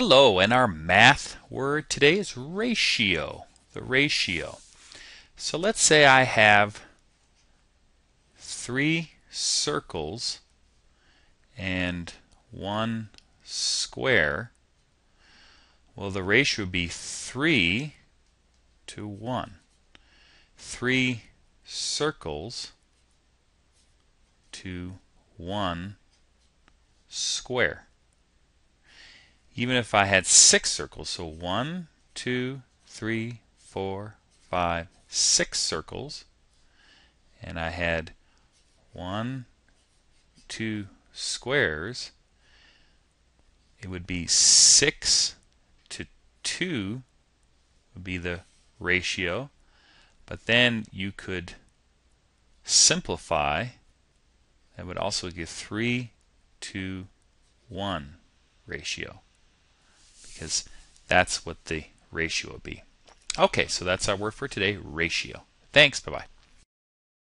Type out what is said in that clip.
Hello, and our math word today is ratio, the ratio. So let's say I have three circles and one square. Well, the ratio would be 3 to 1. Three circles to one square even if I had six circles. So one, two, three, four, five, six circles. And I had one, two squares. It would be 6 to 2 would be the ratio. But then you could simplify. That would also give 3 to 1 ratio because that's what the ratio would be. Okay, so that's our word for today, ratio. Thanks, bye-bye.